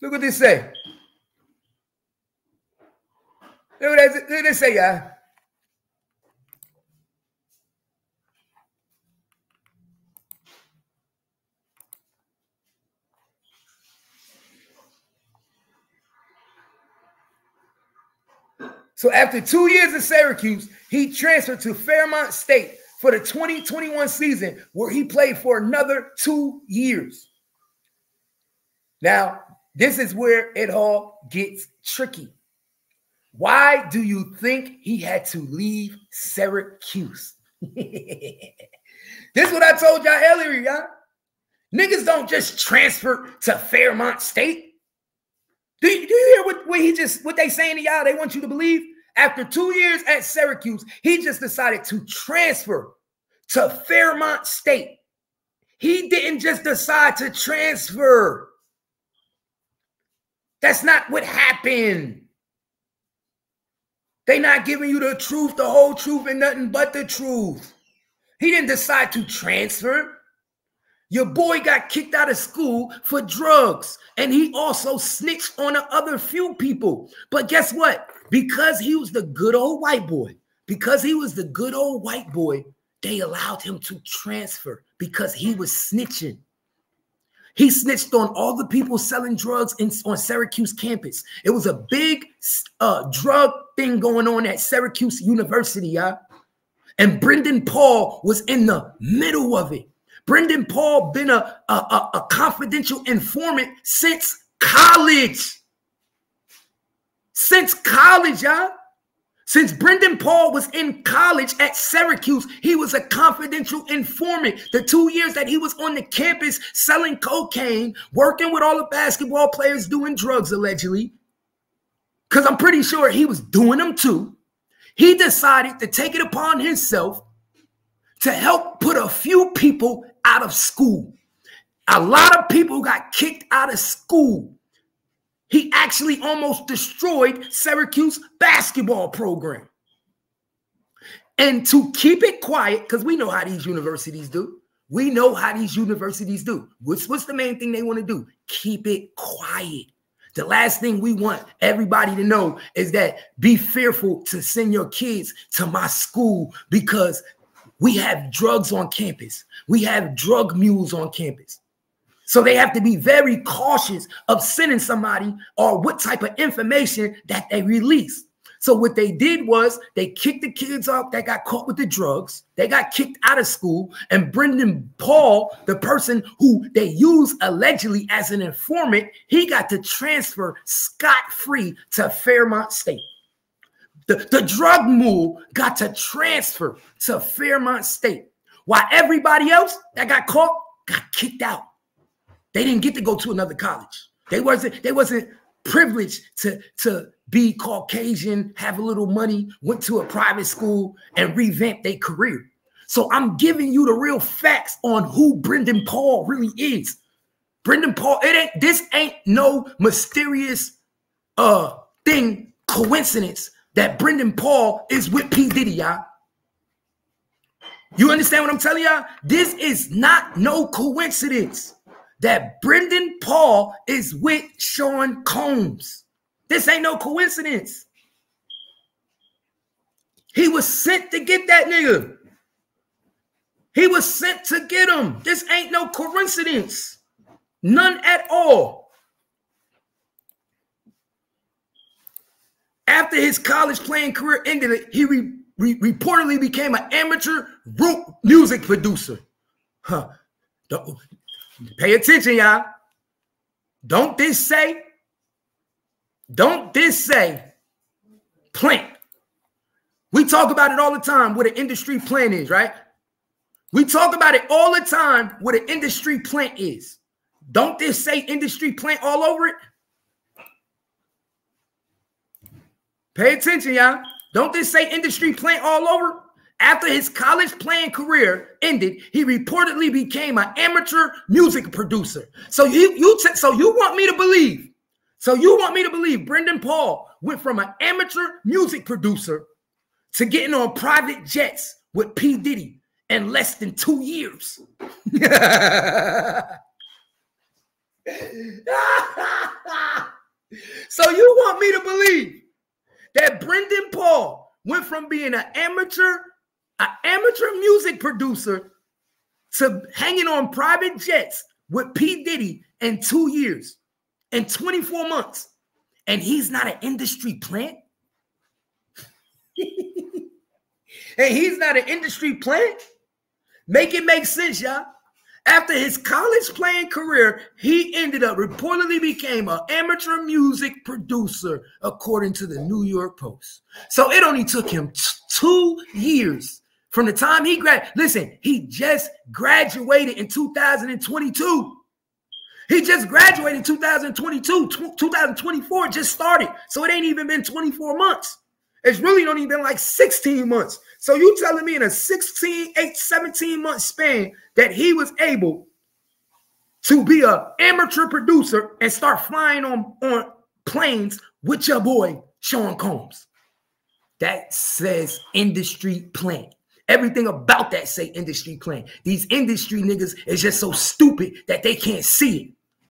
Look what they say. Look what they, they say, y'all. So after two years in Syracuse, he transferred to Fairmont State for the 2021 season, where he played for another two years. Now, this is where it all gets tricky. Why do you think he had to leave Syracuse? this is what I told y'all earlier, y'all. Niggas don't just transfer to Fairmont State. Do you, do you hear what, what he just what they saying to y'all? They want you to believe. After two years at Syracuse, he just decided to transfer to Fairmont State. He didn't just decide to transfer. That's not what happened. They not giving you the truth, the whole truth, and nothing but the truth. He didn't decide to transfer. Your boy got kicked out of school for drugs, and he also snitched on the other few people. But guess what? Because he was the good old white boy, because he was the good old white boy, they allowed him to transfer because he was snitching. He snitched on all the people selling drugs in, on Syracuse campus. It was a big uh, drug thing going on at Syracuse University, yeah. And Brendan Paul was in the middle of it. Brendan Paul been a, a, a, a confidential informant since college. Since college, y'all. Since Brendan Paul was in college at Syracuse, he was a confidential informant. The two years that he was on the campus selling cocaine, working with all the basketball players doing drugs, allegedly, because I'm pretty sure he was doing them too. He decided to take it upon himself to help put a few people out of school. A lot of people got kicked out of school. He actually almost destroyed Syracuse basketball program. And to keep it quiet, because we know how these universities do. We know how these universities do. What's, what's the main thing they want to do? Keep it quiet. The last thing we want everybody to know is that be fearful to send your kids to my school because we have drugs on campus. We have drug mules on campus. So they have to be very cautious of sending somebody or what type of information that they release. So what they did was they kicked the kids out that got caught with the drugs. They got kicked out of school. And Brendan Paul, the person who they used allegedly as an informant, he got to transfer scot-free to Fairmont State. The, the drug mule got to transfer to Fairmont State, while everybody else that got caught got kicked out. They didn't get to go to another college. They wasn't, they wasn't privileged to, to be Caucasian, have a little money, went to a private school, and revamp their career. So I'm giving you the real facts on who Brendan Paul really is. Brendan Paul, it ain't this ain't no mysterious uh thing, coincidence that Brendan Paul is with P. Diddy, y'all. You understand what I'm telling y'all? This is not no coincidence that Brendan Paul is with Sean Combs. This ain't no coincidence. He was sent to get that nigga. He was sent to get him. This ain't no coincidence. None at all. After his college playing career ended, he re, re, reportedly became an amateur root music producer. Huh. Don't, pay attention, y'all. Don't this say, don't this say plant. We talk about it all the time what an industry plant is, right? We talk about it all the time what an industry plant is. Don't this say industry plant all over it? Pay attention, y'all. Don't this say industry plant all over? After his college playing career ended, he reportedly became an amateur music producer. So you you so you want me to believe? So you want me to believe Brendan Paul went from an amateur music producer to getting on private jets with P Diddy in less than two years? so you want me to believe that Brendan Paul went from being an amateur, an amateur music producer to hanging on private jets with P. Diddy in two years, in 24 months, and he's not an industry plant? and he's not an industry plant? Make it make sense, y'all. After his college playing career, he ended up reportedly became an amateur music producer, according to the New York Post. So it only took him two years from the time he grad. Listen, he just graduated in 2022. He just graduated in 2022. 2024 just started. So it ain't even been 24 months. It's really not even been like 16 months. So you telling me in a 16, 8, 17 month span that he was able to be an amateur producer and start flying on, on planes with your boy Sean Combs. That says industry plan. Everything about that say industry plan. These industry niggas is just so stupid that they can't see it.